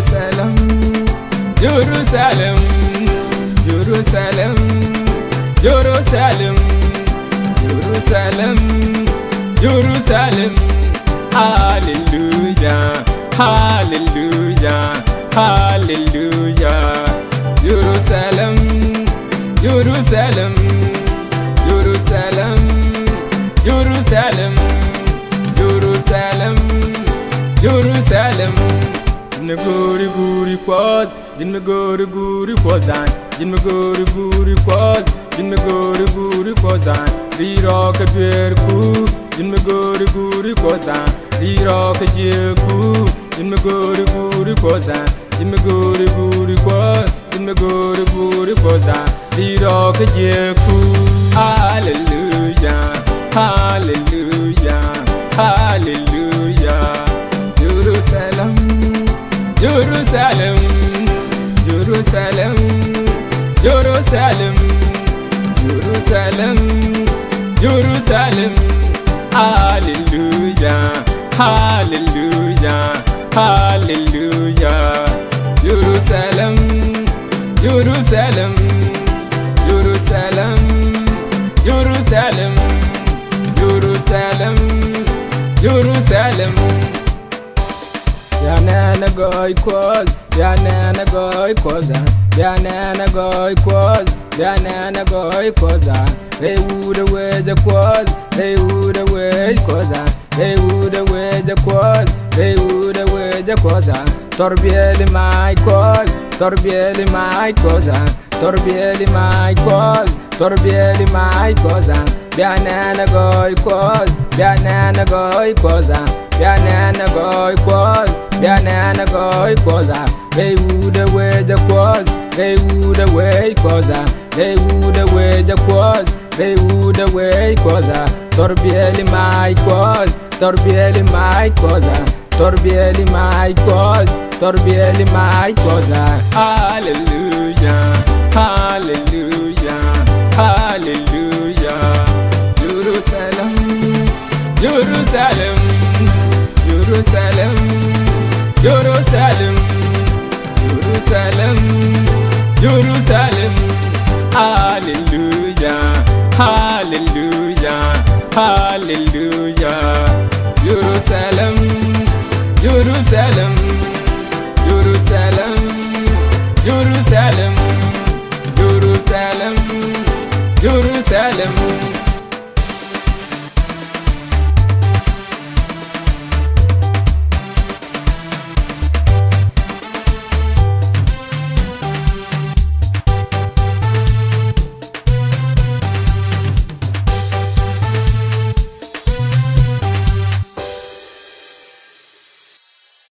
Jerusalem, Jerusalem, Jerusalem, Jerusalem, Jerusalem, Jerusalem, Hallelujah, Hallelujah, Hallelujah, Jerusalem, Jerusalem, Jerusalem, Jerusalem, Jerusalem, Jerusalem. Dinme guri guri kwaz Dinme guri guri kwazan. Dinme guri guri kwaz Dinme guri guri kwazan. Rira ke dwer ku Dinme guri guri kwazan. Rira ke je ku Dinme guri guri kwazan. Dinme guri guri kwaz Dinme guri guri kwazan. Rira ke je ku Hallelujah. Jerusalem, Jerusalem, Jerusalem, Jerusalem, Jerusalem. Hallelujah, hallelujah, hallelujah. Jerusalem, Jerusalem, Jerusalem, Jerusalem, Jerusalem, Jerusalem. Yanana goy kwaz, yanana goy kwaza, yanana goy kwaz, yanana goy kwaza. They would away the quaz, they would away kwaza, they would away the quaz, they would away the kwaza. Torbieli my quaz, torbieli my kwaza, torbieli my quaz, torbieli my kwaza. Yanana goy kwaz, yanana goy kwaza. Yanana goy quaz, yanana goy quaza. They would away the quaz, they would away quaza. They would away the quaz, they would away quaza. Torbieli my quaz, torbieli my quaza. Torbieli my quaz, torbieli my quaza. Hallelujah, hallelujah, hallelujah. Jerusalem. Jerusalem, Hallelujah, hallelujah, hallelujah. Jerusalem, Jerusalem, Jerusalem, Jerusalem, Jerusalem, Jerusalem. Jerusalem.